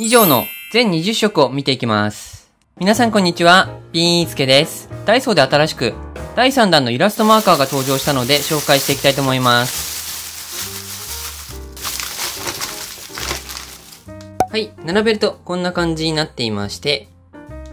以上の全20色を見ていきます。皆さんこんにちは、ピーンスケです。ダイソーで新しく第3弾のイラストマーカーが登場したので紹介していきたいと思います。はい、並べるとこんな感じになっていまして、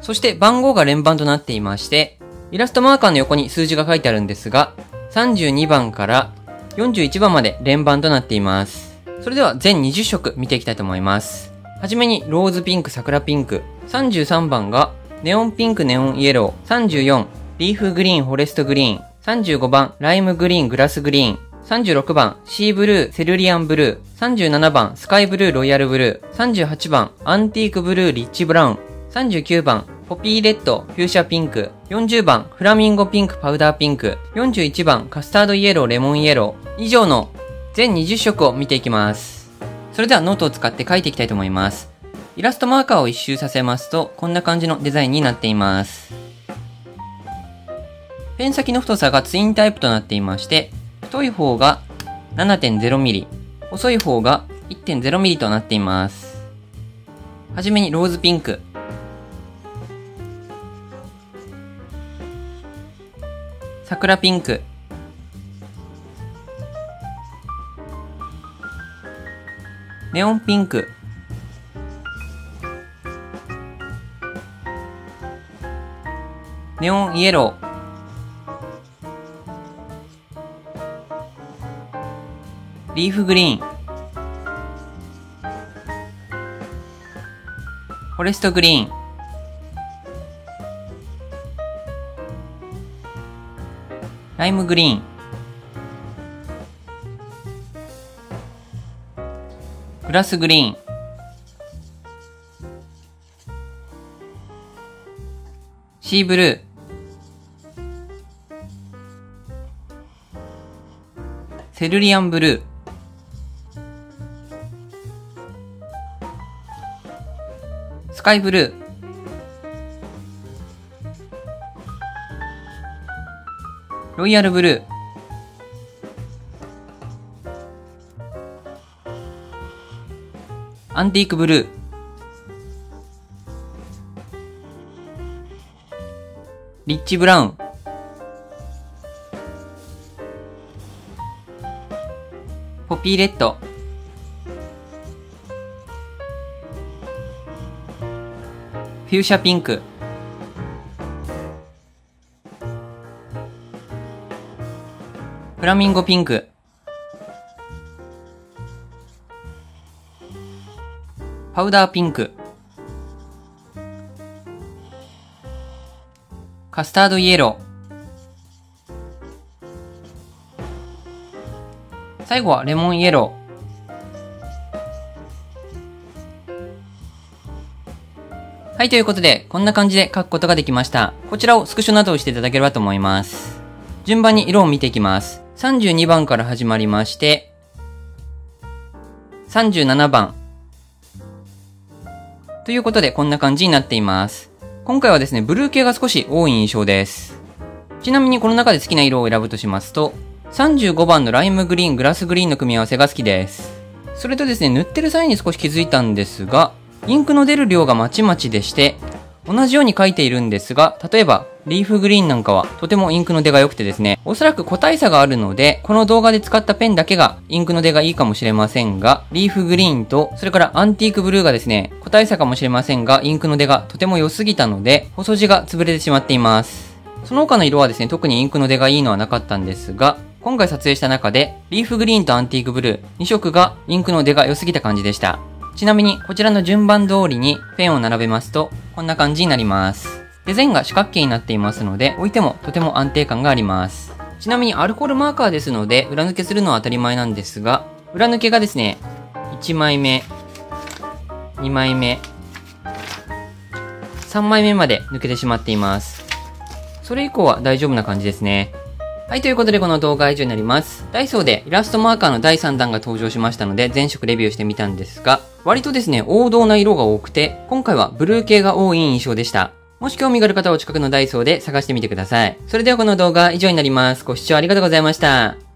そして番号が連番となっていまして、イラストマーカーの横に数字が書いてあるんですが、32番から41番まで連番となっています。それでは全20色見ていきたいと思います。はじめにローズピンク、桜ピンク。33番がネオンピンク、ネオンイエロー。34、リーフグリーン、フォレストグリーン。35番、ライムグリーン、グラスグリーン。36番、シーブルー、セルリアンブルー。37番、スカイブルー、ロイヤルブルー。38番、アンティークブルー、リッチブラウン。39番、ポピーレッド、フューシャピンク。40番、フラミンゴピンク、パウダーピンク。41番、カスタードイエロー、レモンイエロー。以上の全20色を見ていきます。それではノートを使って書いていきたいと思います。イラストマーカーを一周させますと、こんな感じのデザインになっています。ペン先の太さがツインタイプとなっていまして、太い方が 7.0mm、細い方が 1.0mm となっています。はじめにローズピンク。桜ピンク。ネオンピンク。ネオンイエロー。リーフグリーン。フォレストグリーン。ライムグリーン。ラスグリーン。シーブルー。セルリアンブルー。スカイブルー。ロイヤルブルー。アンティークブルー。リッチブラウン。ポピーレッド。フューシャピンク。フラミンゴピンク。パウダーピンク。カスタードイエロー。最後はレモンイエロー。はい、ということで、こんな感じで書くことができました。こちらをスクショなどをしていただければと思います。順番に色を見ていきます。32番から始まりまして、37番。ということで、こんな感じになっています。今回はですね、ブルー系が少し多い印象です。ちなみにこの中で好きな色を選ぶとしますと、35番のライムグリーン、グラスグリーンの組み合わせが好きです。それとですね、塗ってる際に少し気づいたんですが、インクの出る量がまちまちでして、同じように書いているんですが、例えば、リーフグリーンなんかはとてもインクの出が良くてですね、おそらく個体差があるので、この動画で使ったペンだけがインクの出がいいかもしれませんが、リーフグリーンと、それからアンティークブルーがですね、個体差かもしれませんが、インクの出がとても良すぎたので、細字が潰れてしまっています。その他の色はですね、特にインクの出がいいのはなかったんですが、今回撮影した中で、リーフグリーンとアンティークブルー、2色がインクの出が良すぎた感じでした。ちなみに、こちらの順番通りにペンを並べますと、こんな感じになります。デザインが四角形になっていますので、置いてもとても安定感があります。ちなみにアルコールマーカーですので、裏抜けするのは当たり前なんですが、裏抜けがですね、1枚目、2枚目、3枚目まで抜けてしまっています。それ以降は大丈夫な感じですね。はい、ということでこの動画は以上になります。ダイソーでイラストマーカーの第3弾が登場しましたので、全色レビューしてみたんですが、割とですね、王道な色が多くて、今回はブルー系が多い印象でした。もし興味がある方はお近くのダイソーで探してみてください。それではこの動画は以上になります。ご視聴ありがとうございました。